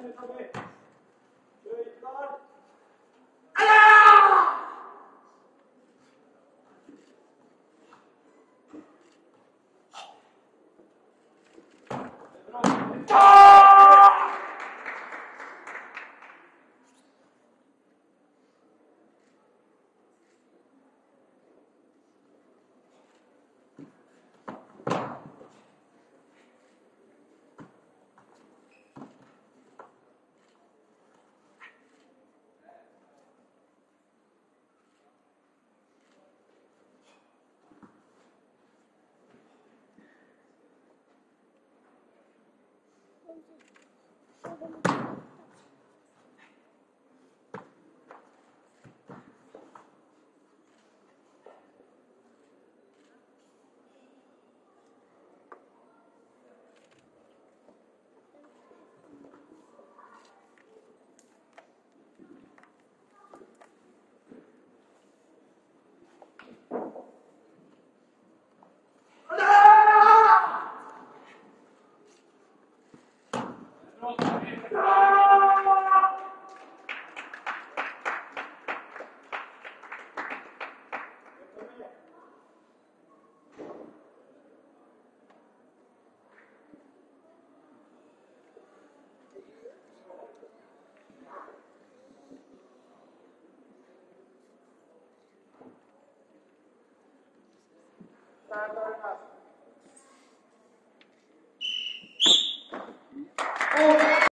スターどうも。トします。Thank you.